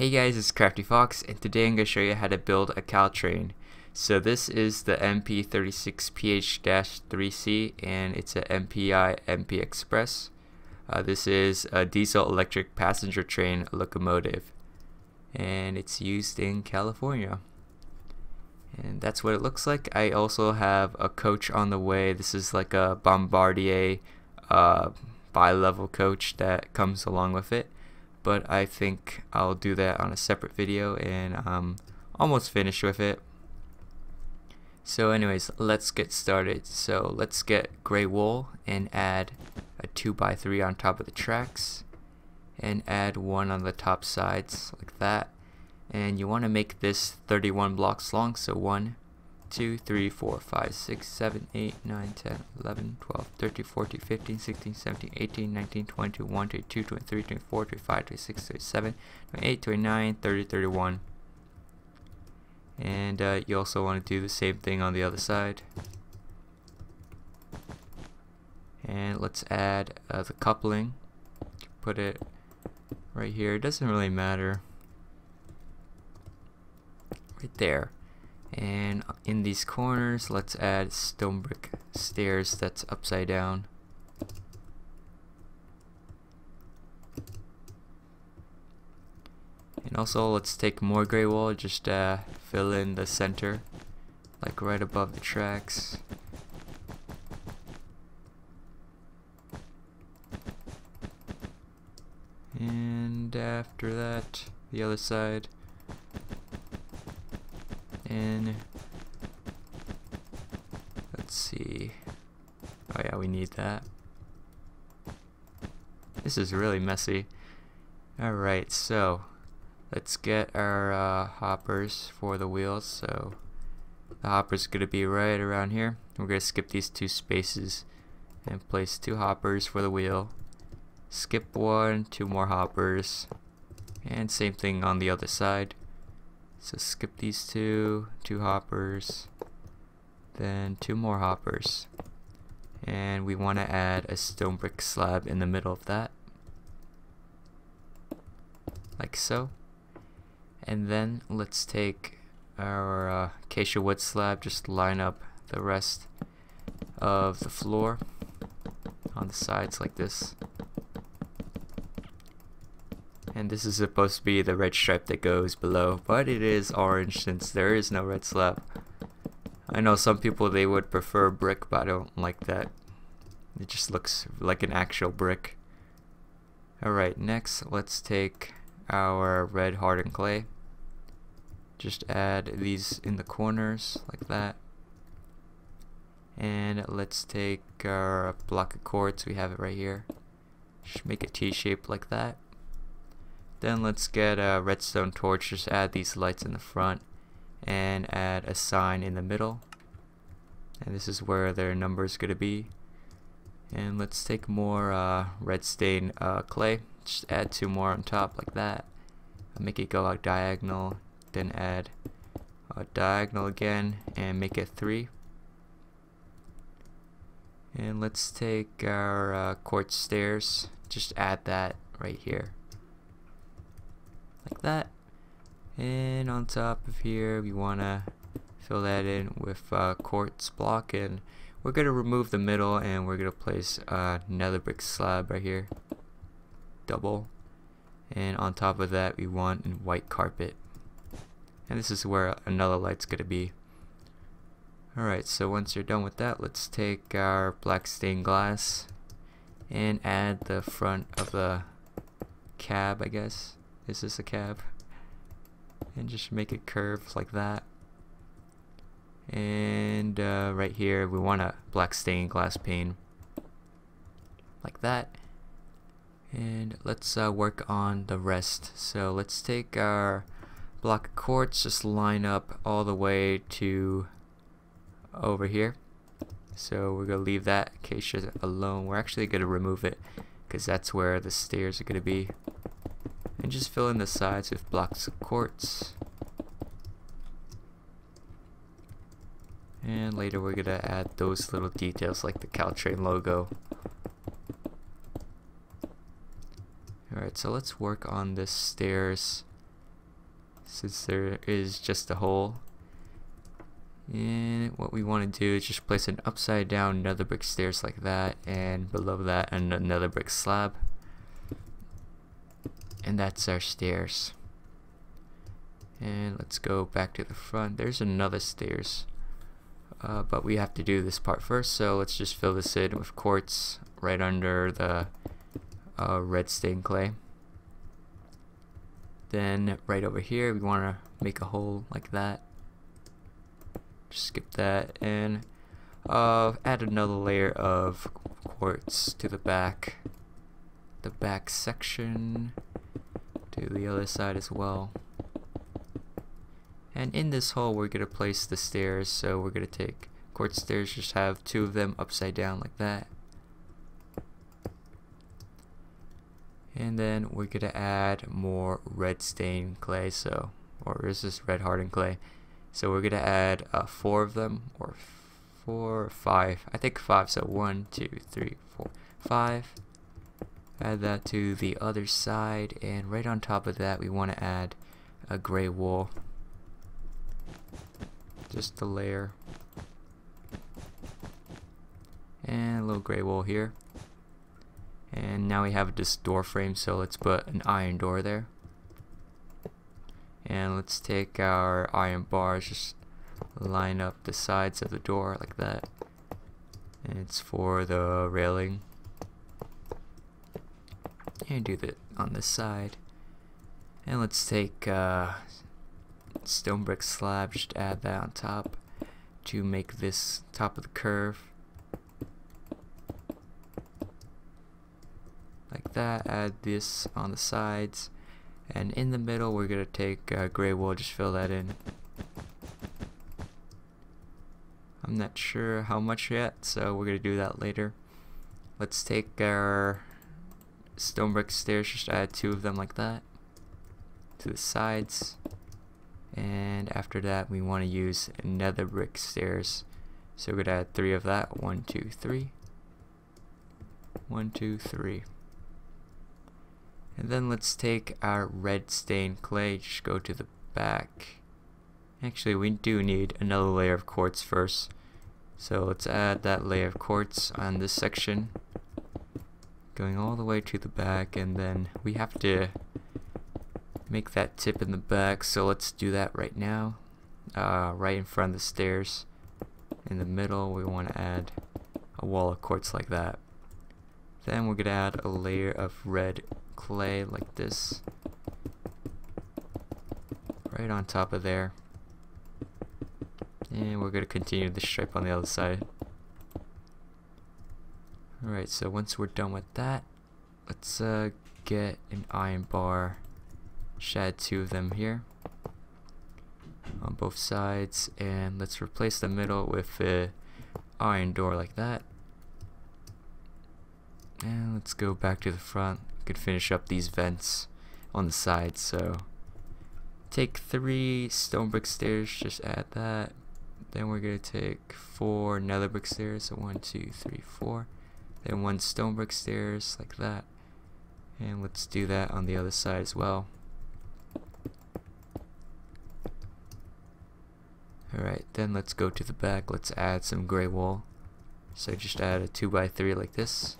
Hey guys, it's CraftyFoxe, and today I'm going to show you how to build a Caltrain. So this is the MP36PH-3C, and it's a MPI MPXpress. Uh, this is a diesel electric passenger train locomotive, and it's used in California. And that's what it looks like. I also have a coach on the way. This is like a Bombardier uh, bi-level coach that comes along with it but I think I'll do that on a separate video and I'm almost finished with it. So anyways, let's get started. So let's get gray wool and add a 2x3 on top of the tracks and add one on the top sides like that. And you want to make this 31 blocks long, so 1, 2, 3, 4, 5, 6, 7, 8, 9, 10, 11, 12, 13, 14, 15, 16, 17, 18, 19, 20, 21, 22, 23, 24, 25, 26, 27, 28, 29, 30, 31. And uh, you also want to do the same thing on the other side. And let's add uh, the coupling. Put it right here. It doesn't really matter. Right there and in these corners let's add stone brick stairs that's upside down. And also let's take more gray wall just uh, fill in the center like right above the tracks. And after that the other side in. Let's see. Oh yeah, we need that. This is really messy. Alright, so let's get our uh, hoppers for the wheels. So the hopper's going to be right around here. We're going to skip these two spaces and place two hoppers for the wheel. Skip one, two more hoppers. And same thing on the other side. So skip these two, two hoppers, then two more hoppers. And we want to add a stone brick slab in the middle of that. Like so. And then let's take our uh, acacia wood slab, just line up the rest of the floor on the sides like this and this is supposed to be the red stripe that goes below but it is orange since there is no red slab. I know some people they would prefer brick but I don't like that. It just looks like an actual brick. Alright next let's take our red hardened clay. Just add these in the corners like that. And let's take our block of quartz we have it right here. Just make a T-shape like that then let's get a redstone torch, just add these lights in the front and add a sign in the middle. And this is where their number is going to be. And let's take more uh, red stain uh, clay, just add two more on top like that. Make it go out diagonal, then add a diagonal again and make it three. And let's take our uh, quartz stairs, just add that right here like that. And on top of here we want to fill that in with uh, quartz block and we're going to remove the middle and we're going to place uh, another brick slab right here. Double. And on top of that we want a white carpet. And this is where another light's going to be. Alright so once you're done with that let's take our black stained glass and add the front of the cab I guess is this a cab? And just make it curve like that. And uh, right here we want a black stained glass pane. Like that. And let's uh, work on the rest. So let's take our block of quartz, just line up all the way to over here. So we're going to leave that acacia alone. We're actually going to remove it because that's where the stairs are going to be and just fill in the sides with blocks of quartz. And later we're gonna add those little details like the Caltrain logo. Alright so let's work on the stairs since there is just a hole. And what we want to do is just place an upside down nether brick stairs like that and below that a nether brick slab and that's our stairs. And let's go back to the front. There's another stairs. Uh, but we have to do this part first so let's just fill this in with quartz right under the uh, red stained clay. Then right over here we want to make a hole like that. Just skip that and uh, add another layer of quartz to the back the back section to the other side as well. And in this hole we're going to place the stairs so we're going to take quartz stairs just have two of them upside down like that. And then we're going to add more red stained clay so or is this red hardened clay? So we're going to add uh, four of them or four five. I think five so one two three four five add that to the other side and right on top of that we want to add a gray wool. Just a layer. And a little gray wool here. And now we have this door frame so let's put an iron door there. And let's take our iron bars just line up the sides of the door like that. And it's for the railing and do that on this side. And let's take uh, stone brick slab just add that on top to make this top of the curve. Like that add this on the sides. And in the middle we're gonna take uh, gray wool just fill that in. I'm not sure how much yet so we're gonna do that later. Let's take our stone brick stairs just add two of them like that to the sides. And after that we want to use nether brick stairs. So we're gonna add three of that. One two three. One two three. And then let's take our red stained clay just go to the back. Actually we do need another layer of quartz first. So let's add that layer of quartz on this section going all the way to the back and then we have to make that tip in the back so let's do that right now. Uh, right in front of the stairs. In the middle we want to add a wall of quartz like that. Then we're gonna add a layer of red clay like this. Right on top of there. And we're gonna continue the stripe on the other side alright so once we're done with that let's uh, get an iron bar add two of them here on both sides and let's replace the middle with a iron door like that. And let's go back to the front. We could finish up these vents on the sides so take three stone brick stairs just add that. Then we're gonna take four nether brick stairs so one two three four then one stone brick stairs like that and let's do that on the other side as well Alright, then let's go to the back. Let's add some gray wool. So just add a 2x3 like this.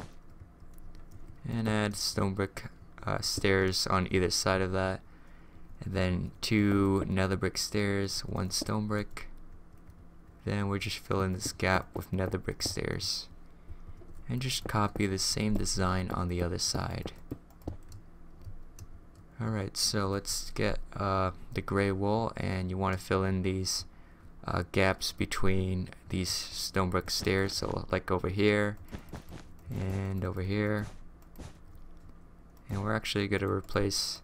And add stone brick uh, stairs on either side of that. And then two nether brick stairs, one stone brick. Then we're just filling this gap with nether brick stairs. And just copy the same design on the other side. Alright, so let's get uh, the gray wool and you want to fill in these uh, gaps between these stone brick stairs. So like over here and over here. And we're actually going to replace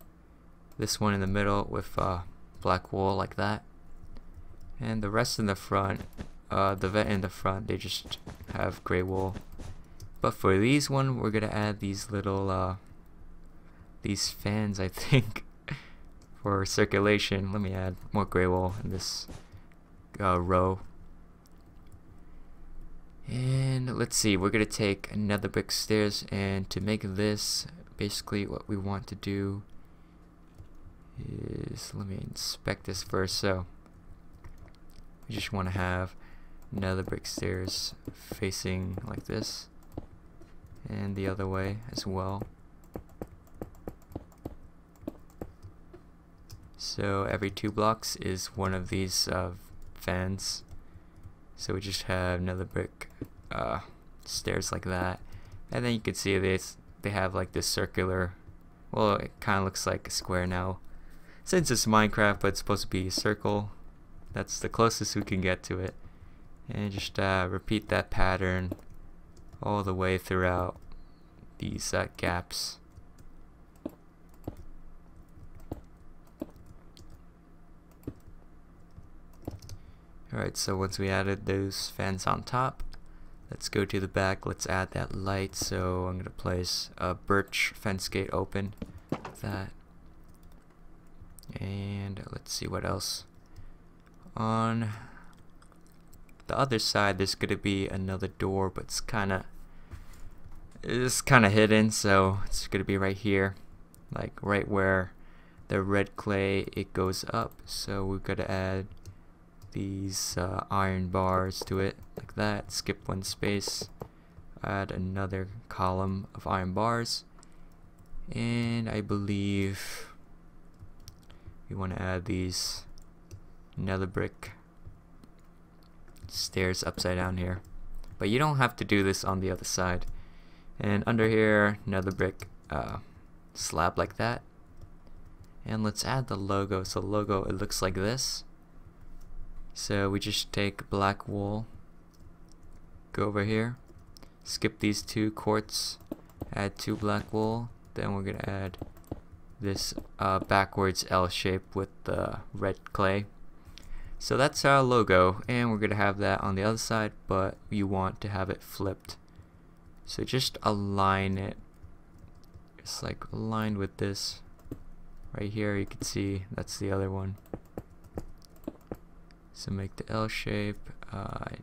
this one in the middle with uh, black wool like that. And the rest in the front uh, the vent in the front they just have gray wool but for these one we're gonna add these little uh, these fans I think for circulation. Let me add more gray wool in this uh, row. And let's see, we're going to take a nether brick stairs and to make this basically what we want to do is let me inspect this first. So we just want to have a nether brick stairs facing like this and the other way as well. So every two blocks is one of these uh, fans. So we just have a nether brick uh, stairs like that. And then you can see this they have like this circular well it kind of looks like a square now. Since it's Minecraft but it's supposed to be a circle that's the closest we can get to it. And just uh, repeat that pattern all the way throughout these uh, gaps. Alright so once we added those fans on top let's go to the back. Let's add that light. So I'm gonna place a birch fence gate open that. And let's see what else on the other side there's gonna be another door but it's kinda it's kinda hidden so it's gonna be right here like right where the red clay it goes up. So we're gonna add these uh, iron bars to it like that. Skip one space. Add another column of iron bars. And I believe we want to add these nether brick stairs upside down here. But you don't have to do this on the other side. And under here a nether brick uh, slab like that. And let's add the logo. So logo it looks like this. So we just take black wool go over here skip these two quartz add two black wool. Then we're gonna add this uh, backwards L shape with the red clay so that's our logo and we're gonna have that on the other side but you want to have it flipped. So just align it. It's like aligned with this right here. You can see that's the other one. So make the L shape. Uh, I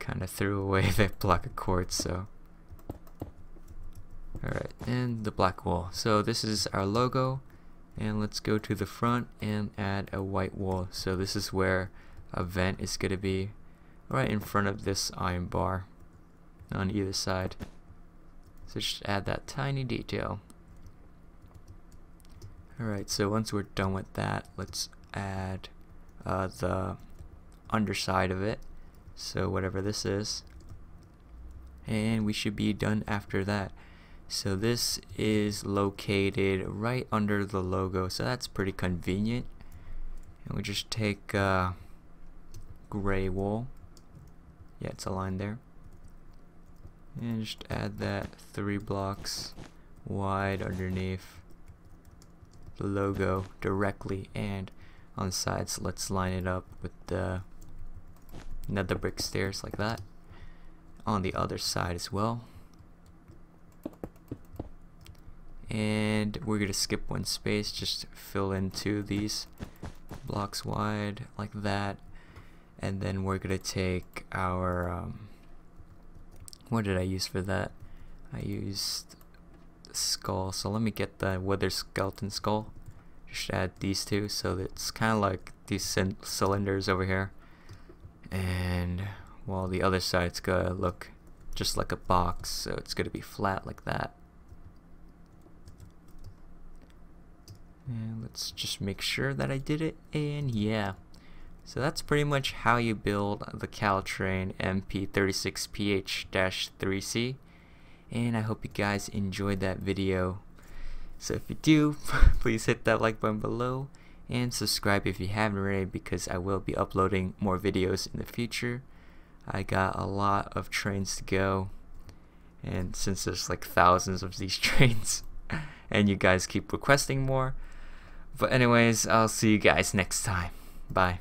kinda threw away the block of quartz so. Alright, and the black wall. So this is our logo. And let's go to the front and add a white wall. So this is where a vent is going to be right in front of this iron bar on either side. So just add that tiny detail. Alright, so once we're done with that, let's add uh, the underside of it. So whatever this is. And we should be done after that. So this is located right under the logo, so that's pretty convenient. And we just take uh, gray wool. Yeah, it's aligned there. And just add that three blocks wide underneath the logo directly and on the sides let's line it up with the nether brick stairs like that on the other side as well and we're gonna skip one space just fill in two of these blocks wide like that. And then we're gonna take our um, what did I use for that? I used skull. So let me get the wither skeleton skull. Just add these two so it's kinda like these cylinders over here. And while the other side's gonna look just like a box so it's gonna be flat like that and let's just make sure that I did it and yeah. So that's pretty much how you build the Caltrain MP36PH-3C and I hope you guys enjoyed that video. So if you do please hit that like button below and subscribe if you haven't already because I will be uploading more videos in the future. I got a lot of trains to go and since there's like thousands of these trains and you guys keep requesting more but anyways, I'll see you guys next time. Bye.